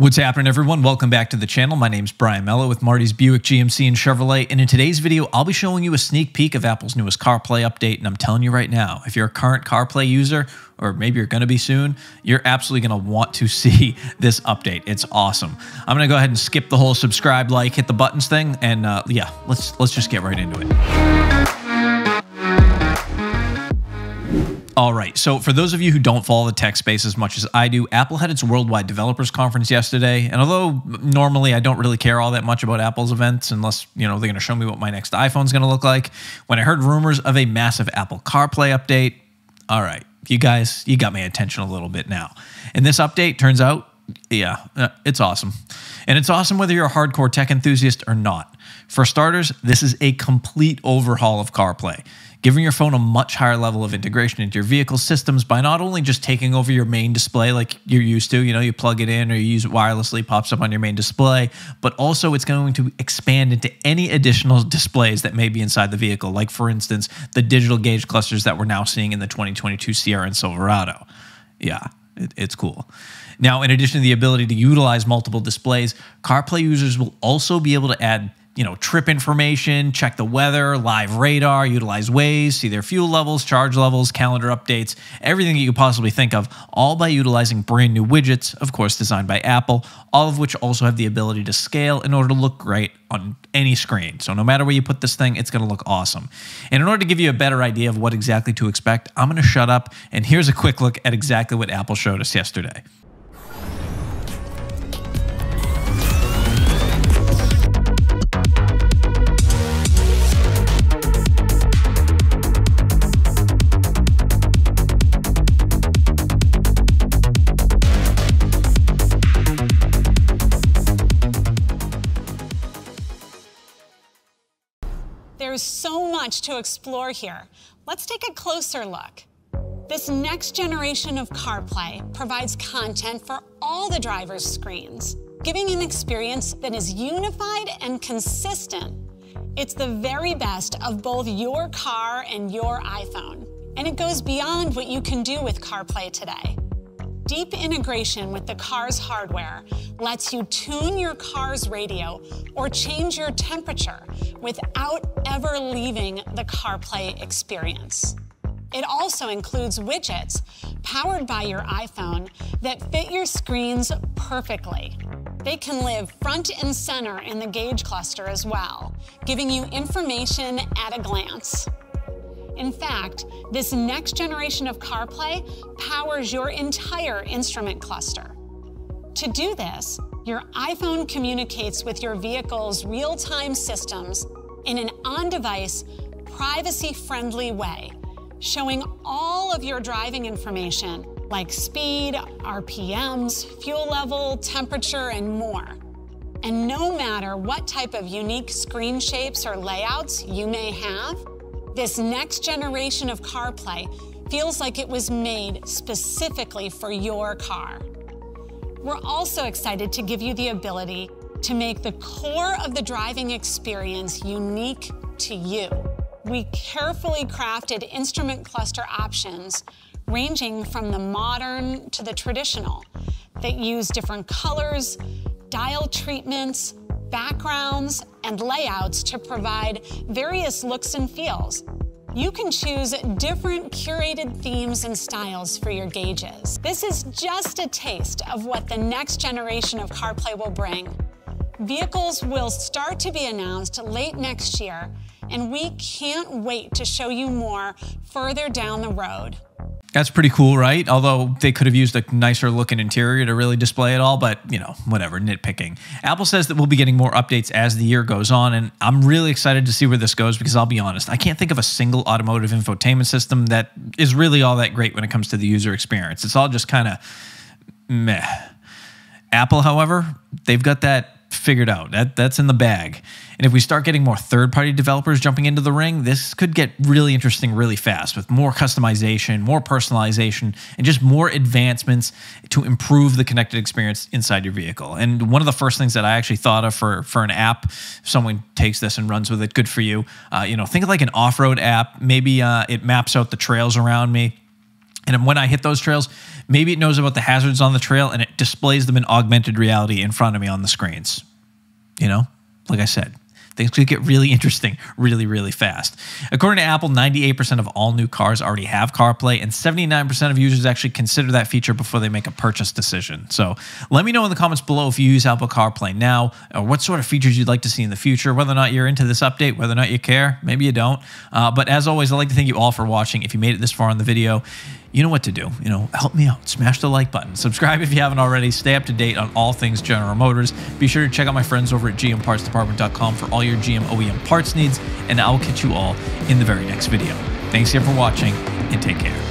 What's happening, everyone? Welcome back to the channel. My name's Brian Mello with Marty's Buick GMC and Chevrolet. And in today's video, I'll be showing you a sneak peek of Apple's newest CarPlay update. And I'm telling you right now, if you're a current CarPlay user, or maybe you're going to be soon, you're absolutely going to want to see this update. It's awesome. I'm going to go ahead and skip the whole subscribe, like, hit the buttons thing, and uh, yeah, let's let's just get right into it. All right. So, for those of you who don't follow the tech space as much as I do, Apple had its Worldwide Developers Conference yesterday. And although normally I don't really care all that much about Apple's events unless, you know, they're going to show me what my next iPhone's going to look like, when I heard rumors of a massive Apple CarPlay update, all right, you guys, you got my attention a little bit now. And this update turns out, yeah, uh, it's awesome. And it's awesome whether you're a hardcore tech enthusiast or not. For starters, this is a complete overhaul of CarPlay giving your phone a much higher level of integration into your vehicle systems by not only just taking over your main display like you're used to, you know, you plug it in or you use it wirelessly, pops up on your main display, but also it's going to expand into any additional displays that may be inside the vehicle, like for instance, the digital gauge clusters that we're now seeing in the 2022 Sierra and Silverado. Yeah, it, it's cool. Now, in addition to the ability to utilize multiple displays, CarPlay users will also be able to add you know, trip information, check the weather, live radar, utilize Waze, see their fuel levels, charge levels, calendar updates, everything you could possibly think of, all by utilizing brand new widgets, of course, designed by Apple, all of which also have the ability to scale in order to look great on any screen. So no matter where you put this thing, it's going to look awesome. And in order to give you a better idea of what exactly to expect, I'm going to shut up and here's a quick look at exactly what Apple showed us yesterday. There's so much to explore here. Let's take a closer look. This next generation of CarPlay provides content for all the driver's screens, giving an experience that is unified and consistent. It's the very best of both your car and your iPhone, and it goes beyond what you can do with CarPlay today. Deep integration with the car's hardware lets you tune your car's radio or change your temperature without ever leaving the CarPlay experience. It also includes widgets powered by your iPhone that fit your screens perfectly. They can live front and center in the gauge cluster as well, giving you information at a glance. In fact, this next generation of CarPlay powers your entire instrument cluster. To do this, your iPhone communicates with your vehicle's real-time systems in an on-device, privacy-friendly way, showing all of your driving information like speed, RPMs, fuel level, temperature, and more. And no matter what type of unique screen shapes or layouts you may have, this next generation of CarPlay feels like it was made specifically for your car. We're also excited to give you the ability to make the core of the driving experience unique to you. We carefully crafted instrument cluster options ranging from the modern to the traditional that use different colors, dial treatments, backgrounds, and layouts to provide various looks and feels. You can choose different curated themes and styles for your gauges. This is just a taste of what the next generation of CarPlay will bring. Vehicles will start to be announced late next year, and we can't wait to show you more further down the road. That's pretty cool, right? Although they could have used a nicer looking interior to really display it all, but you know, whatever, nitpicking. Apple says that we'll be getting more updates as the year goes on, and I'm really excited to see where this goes because I'll be honest, I can't think of a single automotive infotainment system that is really all that great when it comes to the user experience. It's all just kind of meh. Apple, however, they've got that figured out. That that's in the bag. And if we start getting more third-party developers jumping into the ring, this could get really interesting really fast with more customization, more personalization, and just more advancements to improve the connected experience inside your vehicle. And one of the first things that I actually thought of for for an app, if someone takes this and runs with it, good for you. Uh, you know, think of like an off-road app. Maybe uh, it maps out the trails around me And when I hit those trails, maybe it knows about the hazards on the trail and it displays them in augmented reality in front of me on the screens. You know, like I said, things could get really interesting really, really fast. According to Apple, 98% of all new cars already have CarPlay, and 79% of users actually consider that feature before they make a purchase decision. So let me know in the comments below if you use Apple CarPlay now, or what sort of features you'd like to see in the future, whether or not you're into this update, whether or not you care. Maybe you don't. Uh, but as always, I'd like to thank you all for watching. If you made it this far in the video, you know what to do. You know, help me out. Smash the like button. Subscribe if you haven't already. Stay up to date on all things General Motors. Be sure to check out my friends over at gmpartsdepartment.com for all your GM OEM parts needs, and I'll catch you all in the very next video. Thanks again for watching, and take care.